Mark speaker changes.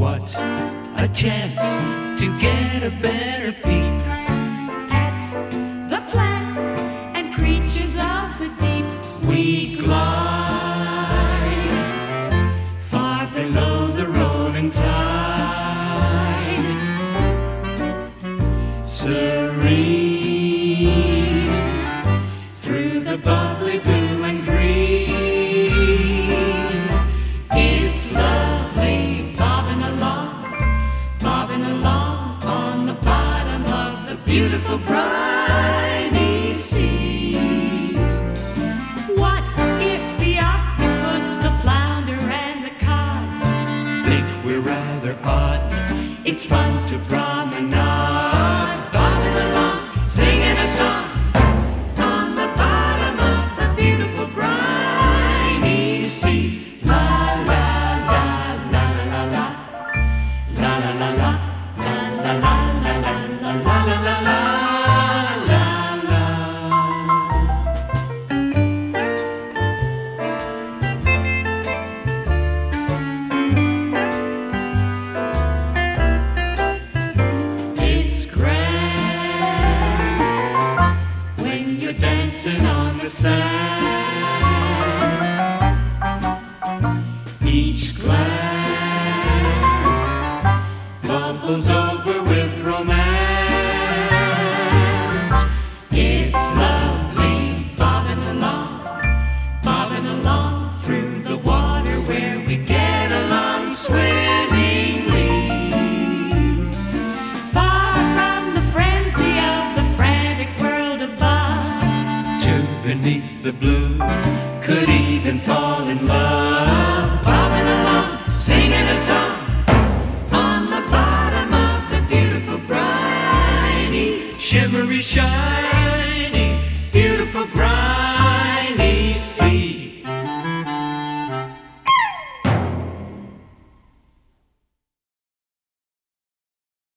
Speaker 1: What
Speaker 2: a chance to get a better peep at the plants and creatures of the deep. We glide far below the rolling tide. Serene. beautiful briny sea. What if the octopus, the flounder, and the cod
Speaker 1: think we're rather odd?
Speaker 2: It's fun to promenade. la la la. beneath the blue could even fall in love. Bobbing along, singing a song on the bottom of the beautiful briny, shimmery shine.